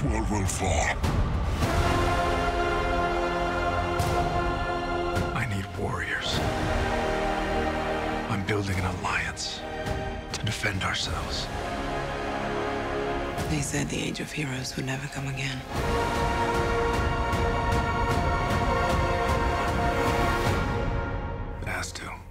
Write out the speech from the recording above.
this world will fall. I need warriors. I'm building an alliance to defend ourselves. They said the age of heroes would never come again. Has to.